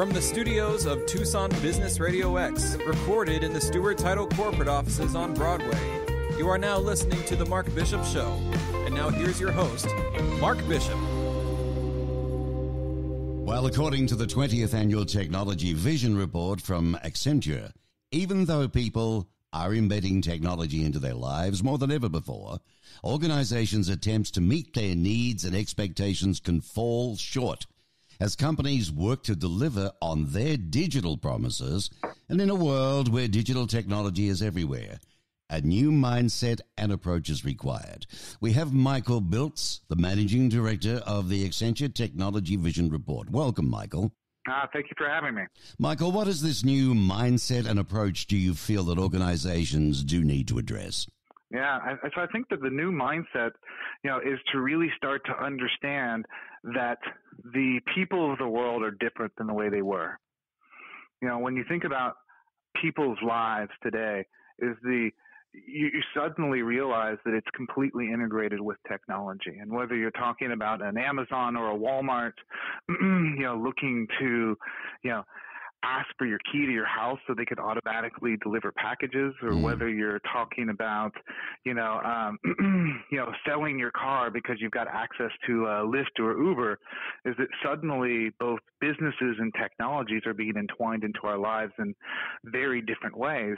From the studios of Tucson Business Radio X, recorded in the Stewart Title corporate offices on Broadway, you are now listening to The Mark Bishop Show. And now here's your host, Mark Bishop. Well, according to the 20th Annual Technology Vision Report from Accenture, even though people are embedding technology into their lives more than ever before, organizations' attempts to meet their needs and expectations can fall short as companies work to deliver on their digital promises. And in a world where digital technology is everywhere, a new mindset and approach is required. We have Michael Biltz, the managing director of the Accenture Technology Vision Report. Welcome, Michael. Uh, thank you for having me. Michael, what is this new mindset and approach do you feel that organizations do need to address? Yeah, I, so I think that the new mindset, you know, is to really start to understand that the people of the world are different than the way they were. You know, when you think about people's lives today, is the you, you, suddenly realize that it's completely integrated with technology. And whether you're talking about an Amazon or a Walmart, you know, looking to, you know, ask for your key to your house so they could automatically deliver packages or mm. whether you're talking about you know um, you know selling your car because you've got access to uh, Lyft or Uber is that suddenly both businesses and technologies are being entwined into our lives in very different ways.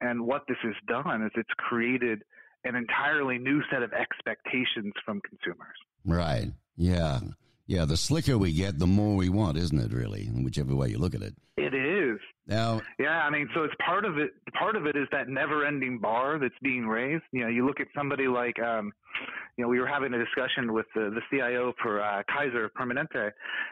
And what this has done is it's created an entirely new set of expectations from consumers. Right. Yeah yeah, the slicker we get, the more we want, isn't it? Really, whichever way you look at it. It is. Now, yeah, I mean, so it's part of it. Part of it is that never-ending bar that's being raised. You know, you look at somebody like, um, you know, we were having a discussion with the, the CIO for uh, Kaiser Permanente,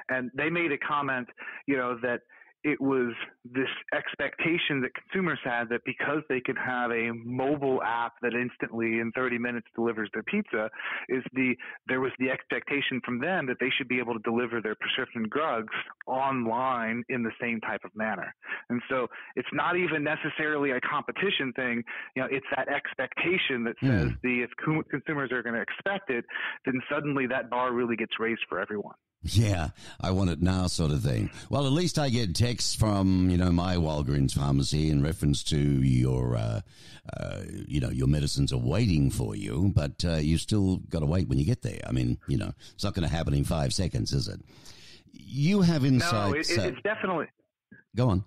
and they made a comment, you know, that it was this expectation that consumers had that because they could have a mobile app that instantly in 30 minutes delivers their pizza is the there was the expectation from them that they should be able to deliver their prescription drugs online in the same type of manner. And so it's not even necessarily a competition thing. You know it's that expectation that says mm. the if consumers are going to expect it then suddenly that bar really gets raised for everyone yeah, I want it now, sort of thing. Well, at least I get texts from you know my Walgreens pharmacy in reference to your, uh, uh, you know, your medicines are waiting for you, but uh, you still got to wait when you get there. I mean, you know, it's not going to happen in five seconds, is it? You have insights. No, it, it, it's definitely. Go on.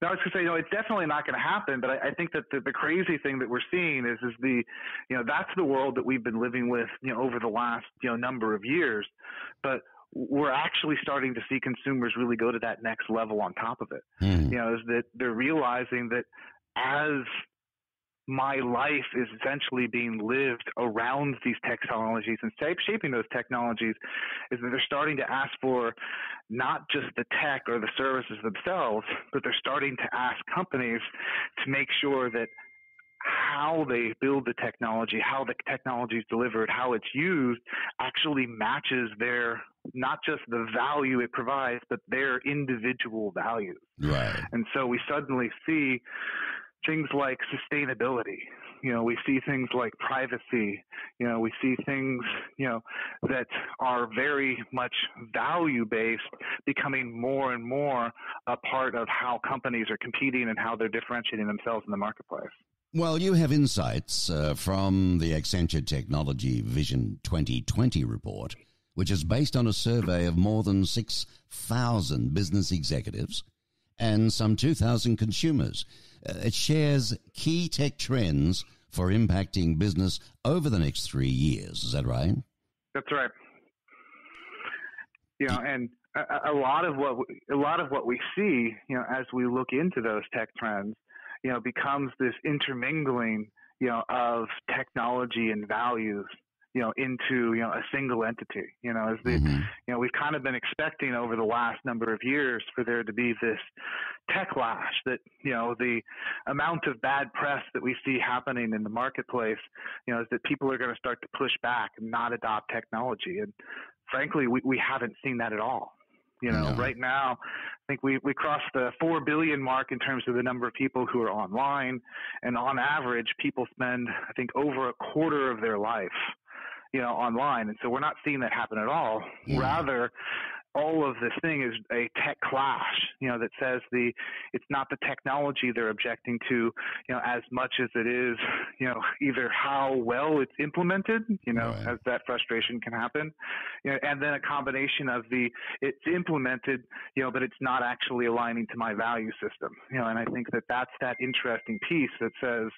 No, I was going to say, no, it's definitely not going to happen. But I, I think that the, the crazy thing that we're seeing is, is the, you know, that's the world that we've been living with, you know, over the last, you know, number of years. But we're actually starting to see consumers really go to that next level on top of it. Mm. You know, is that they're realizing that as my life is essentially being lived around these technologies and shaping those technologies is that they're starting to ask for not just the tech or the services themselves, but they're starting to ask companies to make sure that how they build the technology, how the technology is delivered, how it's used actually matches their not just the value it provides, but their individual values. Right. And so we suddenly see things like sustainability. You know, we see things like privacy. You know, we see things, you know, that are very much value based becoming more and more a part of how companies are competing and how they're differentiating themselves in the marketplace. Well, you have insights uh, from the Accenture Technology Vision 2020 report which is based on a survey of more than 6,000 business executives and some 2,000 consumers. Uh, it shares key tech trends for impacting business over the next three years. Is that right? That's right. You know, and a, a lot of what we, a lot of what we see, you know, as we look into those tech trends, you know, becomes this intermingling, you know, of technology and values you know, into, you know, a single entity, you know, as the, mm-hmm. you know, we've kind of been expecting over the last number of years for there to be this techlash that, you know, the amount of bad press that we see happening in the marketplace, you know, is that people are going to start to push back and not adopt technology. And frankly, we, we haven't seen that at all. You know, right now, I think we, we crossed the 4 billion mark in terms of the number of people who are online. And on average, people spend, I think, over a quarter of their life you know, online. And so we're not seeing that happen at all. Yeah. Rather, all of this thing is a tech clash, you know, that says the it's not the technology they're objecting to, you know, as much as it is, you know, either how well it's implemented, you know, right. as that frustration can happen, you know, and then a combination of the it's implemented, you know, but it's not actually aligning to my value system, you know, and I think that that's that interesting piece that says,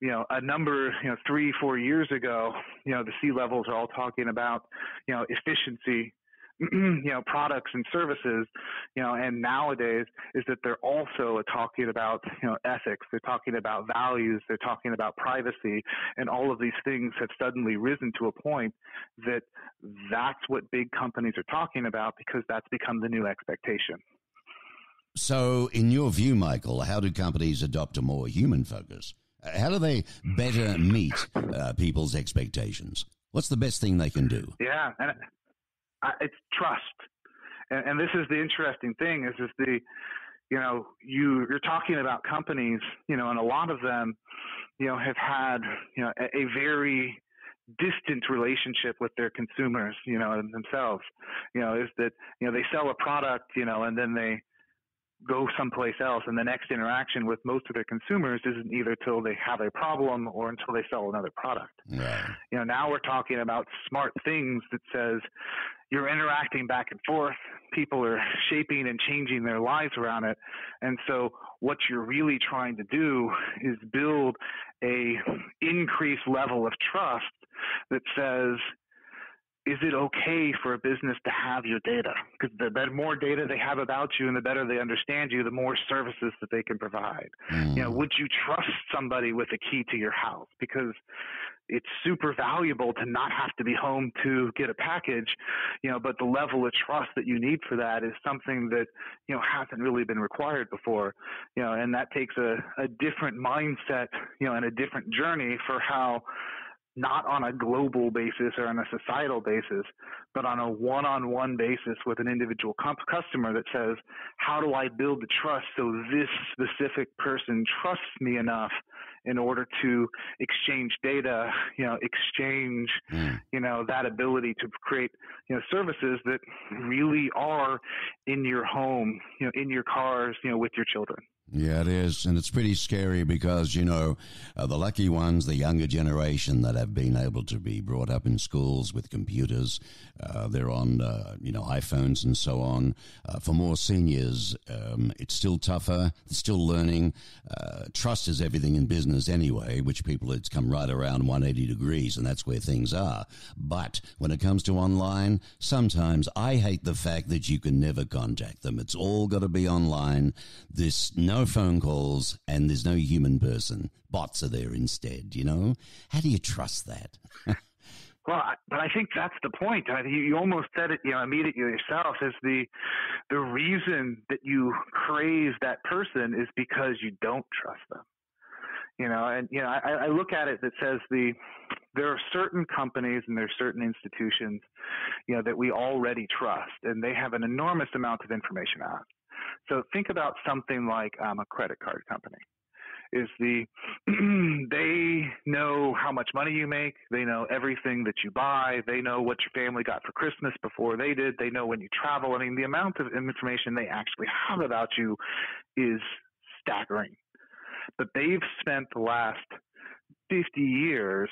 you know, a number, you know, three, four years ago, you know, the C-levels are all talking about, you know, efficiency, you know, products and services, you know, and nowadays is that they're also talking about, you know, ethics. They're talking about values. They're talking about privacy, and all of these things have suddenly risen to a point that that's what big companies are talking about because that's become the new expectation. So, in your view, Michael, how do companies adopt a more human focus? How do they better meet uh, people's expectations? What's the best thing they can do? Yeah, and it's trust, and, and this is the interesting thing: is is the you know you you're talking about companies, you know, and a lot of them, you know, have had you know a, a very distant relationship with their consumers, you know, themselves. You know, is that you know they sell a product, you know, and then they go someplace else and the next interaction with most of their consumers isn't either till they have a problem or until they sell another product. Right. You know, now we're talking about smart things that says you're interacting back and forth. People are shaping and changing their lives around it. And so what you're really trying to do is build a increased level of trust that says is it okay for a business to have your data? Because the better, more data they have about you and the better they understand you, the more services that they can provide. Mm. You know, would you trust somebody with a key to your house? Because it's super valuable to not have to be home to get a package, you know, but the level of trust that you need for that is something that, you know, hasn't really been required before, you know, and that takes a, a different mindset, you know, and a different journey for how not on a global basis or on a societal basis, but on a one-on-one basis with an individual comp- customer that says, how do I build the trust so this specific person trusts me enough in order to exchange data, you know, exchange, mm. you know, that ability to create, you know, services that really are in your home, you know, in your cars, you know, with your children. Yeah, it is. And it's pretty scary because, you know, uh, the lucky ones, the younger generation that have been able to be brought up in schools with computers, uh, they're on, uh, you know, iPhones and so on. Uh, for more seniors, um, it's still tougher, still learning. Uh, trust is everything in business anyway, which people, it's come right around 180 degrees, and that's where things are. But when it comes to online, sometimes I hate the fact that you can never contact them. It's all got to be online. This, no no phone calls and there's no human person. Bots are there instead, you know? How do you trust that? Well, but I think that's the point. I, You, you almost said it, you know, immediately yourself. Is the the reason that you crave that person is because you don't trust them. You know, and you know, I, I look at it that says the there are certain companies and there are certain institutions, you know, that we already trust, and they have an enormous amount of information on. So think about something like um, a credit card company. Is the they know how much money you make, they know everything that you buy, they know what your family got for Christmas before they did, they know when you travel. I mean, the amount of information they actually have about you is staggering. But they've spent the last 50 years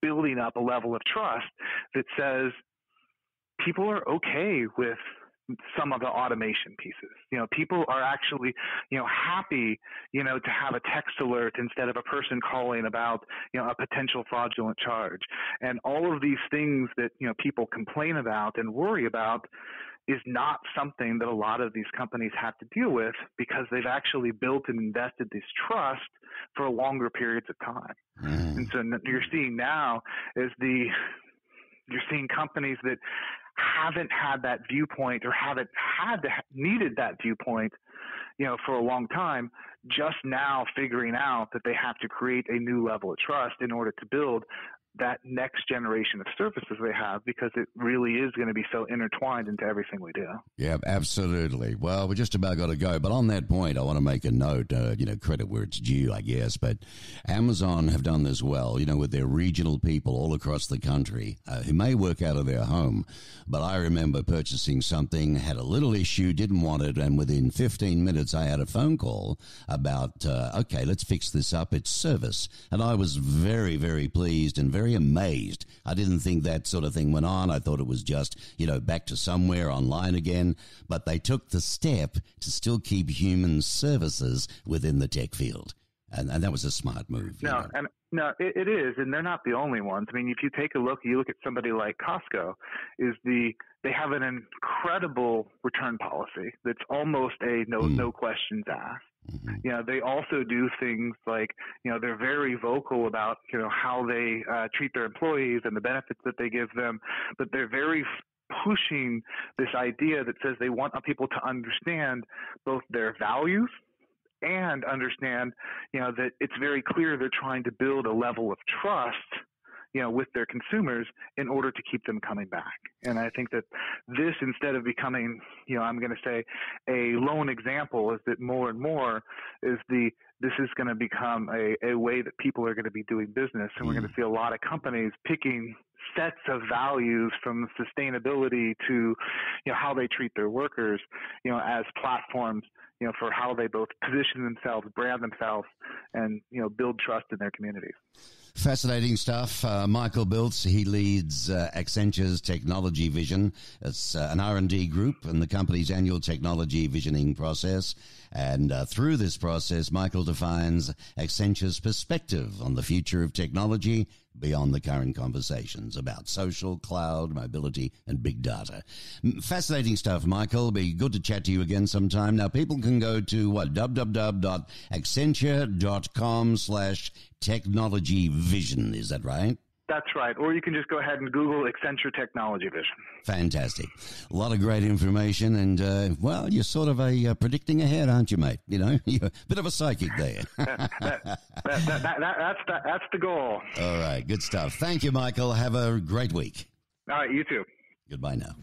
building up a level of trust that says people are okay with some of the automation pieces. You know, people are actually, you know, happy, you know, to have a text alert instead of a person calling about, you know, a potential fraudulent charge. And all of these things that, you know, people complain about and worry about is not something that a lot of these companies have to deal with because they've actually built and invested this trust for longer periods of time. Mm. And so you're seeing now is the you're seeing companies that haven't had that viewpoint or haven't had to, needed that viewpoint, you know, for a long time, just now figuring out that they have to create a new level of trust in order to build that next generation of services they have because it really is going to be so intertwined into everything we do. Yeah, absolutely. Well, we just about got to go, but on that point, I want to make a note. Uh, you know, credit where it's due, I guess. But Amazon have done this well. You know, with their regional people all across the country uh, who may work out of their home. But I remember purchasing something, had a little issue, didn't want it, and within 15 minutes, I had a phone call about, uh, okay, let's fix this up. It's service, and I was very, very pleased and very amazed. I didn't think that sort of thing went on. I thought it was just, you know, back to somewhere online again. But they took the step to still keep human services within the tech field. And, and that was a smart move. No, and no, it, it is, and they're not the only ones. I mean, if you take a look, you look at somebody like Costco, is the they have an incredible return policy that's almost a no mm. no questions asked. Mm-hmm. You know, they also do things like, you know, they're very vocal about, you know, how they uh, treat their employees and the benefits that they give them, but they're very pushing this idea that says they want people to understand both their values and understand, you know, that it's very clear they're trying to build a level of trust you know, with their consumers in order to keep them coming back. And I think that this, instead of becoming, you know, I'm going to say a lone example, is that more and more is the this is going to become a, a way that people are going to be doing business, and we're going to mm. see a lot of companies picking sets of values from sustainability to you know how they treat their workers you know as platforms you know for how they both position themselves brand themselves and you know build trust in their communities Fascinating stuff. Uh, Michael Biltz, he leads uh, Accenture's Technology Vision. It's uh, an R&D group in the company's annual technology visioning process. And uh, through this process, Michael defines Accenture's perspective on the future of technology beyond the current conversations about social, cloud, mobility, and big data. Fascinating stuff, Michael. Be good to chat to you again sometime. Now, people can go to what www.accenture.com slash technology vision. Is that right? That's right. Or you can just go ahead and Google Accenture Technology Vision. Fantastic. A lot of great information. And, uh, well, you're sort of a uh, predicting ahead, aren't you, mate? You know, you're a bit of a psychic there. that, that, that, that's, the, that's the goal. All right. Good stuff. Thank you, Michael. Have a great week. All right. You too. Goodbye now.